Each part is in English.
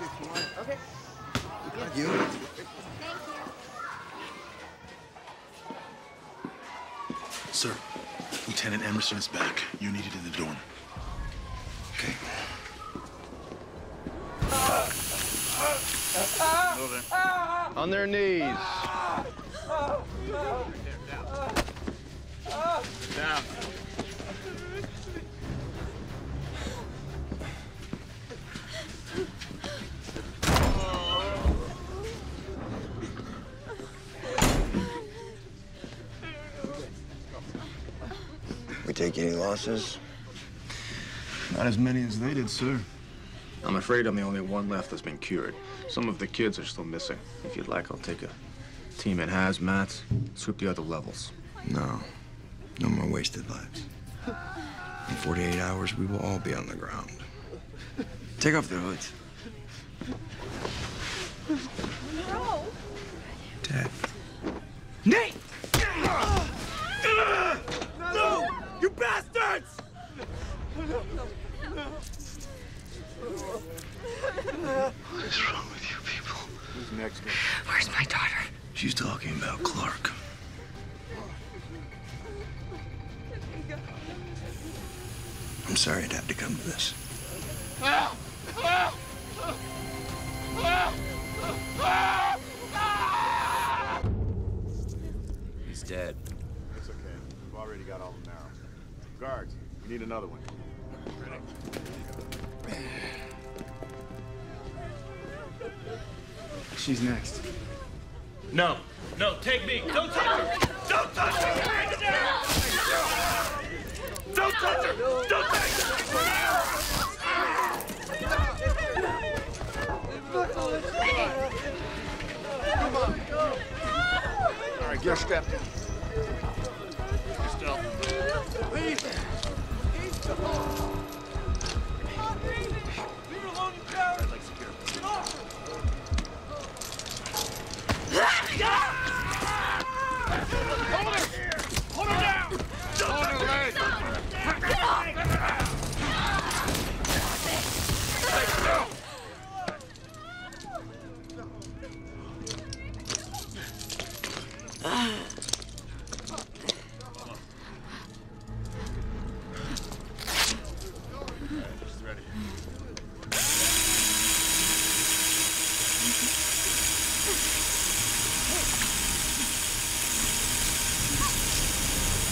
if you want. Okay. Thank you. Thank you. Sir, Lieutenant Emerson is back. You need it in the dorm. Okay. On their knees. Take any losses? Not as many as they did, sir. I'm afraid I'm the only one left that's been cured. Some of the kids are still missing. If you'd like, I'll take a team in hazmats, sweep the other levels. No. No more wasted lives. In 48 hours, we will all be on the ground. Take off their hoods. No. Dad. Nate! No! You bastards! What is wrong with you people? Who's next? Where's my daughter? She's talking about Clarke. I'm sorry it had to come to this. He's dead. It's okay. We've already got all the marrow. Guards, we need another one. She's next. No, no, take me. Don't touch her. Don't touch her. Don't touch her. Don't touch her. All right, get strapped in. Citadel. Leave! Leave the hall! Leave her alone in power! Ah!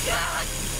Yeah!